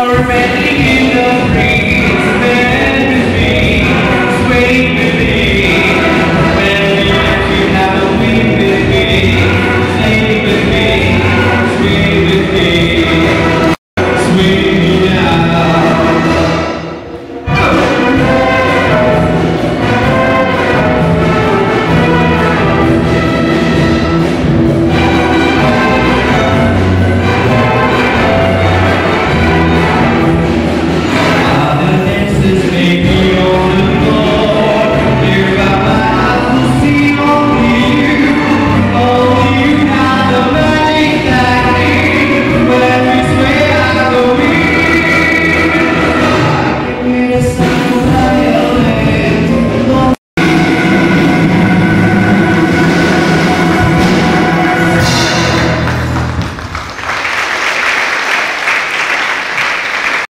already